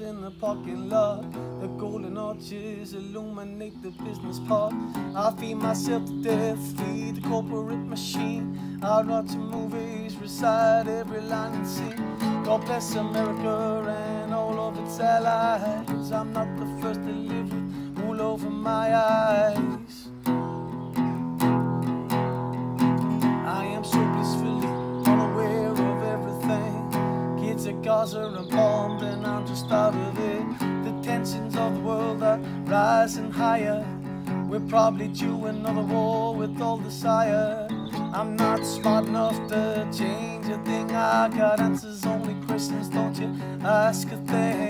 in the parking lot. The golden arches illuminate the business park. I feed myself to death, feed the corporate machine. I watch movies, recite every line and scene. God bless America and all of its allies. I'm not the first to live with wool over my eyes. Of it. The tensions of the world are rising higher. We're probably due another war with all desire. I'm not smart enough to change a thing. I got answers, only questions. Don't you ask a thing.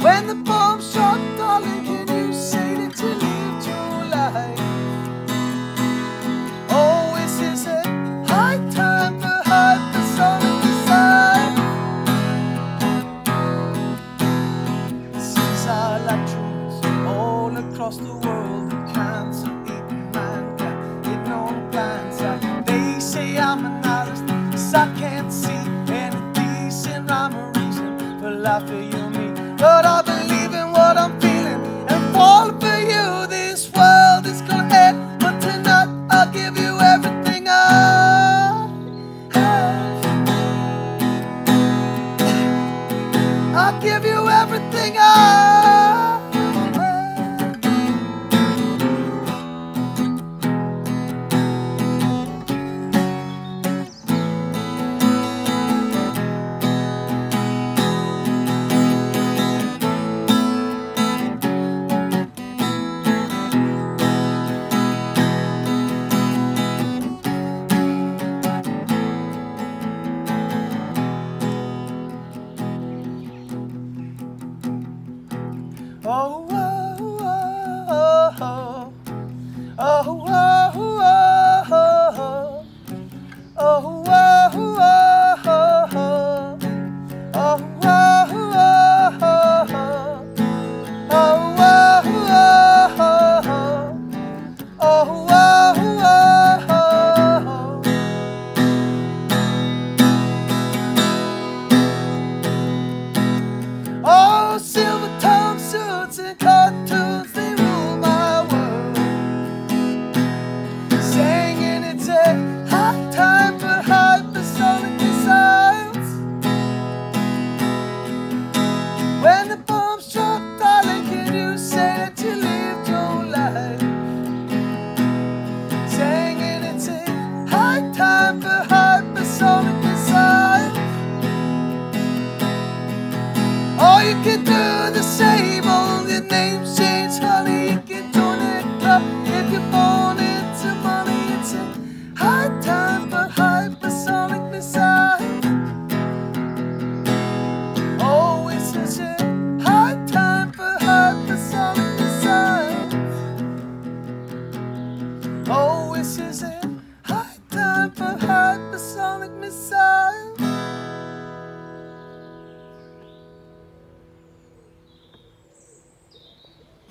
When the bombs drop, darling, can you say that you lived your life? Oh, is this is a high time for hypersonic missiles. Since I like all across the world, the cancer eating mankind, hidden on the blind side. They say I'm an artist, 'cause I can't see any decent rhyme or reason for life for you me. But I believe in what I'm feeling and fall for you. This world is gonna end, but tonight I'll give you everything I have. I'll give you everything I oh, oh, oh, oh, oh. You can do the same, name's changed, honey. You can join it club if you're money. It's a time for hypersonic missile. Oh, a time for hypersonic. Oh, a time for hypersonic missile.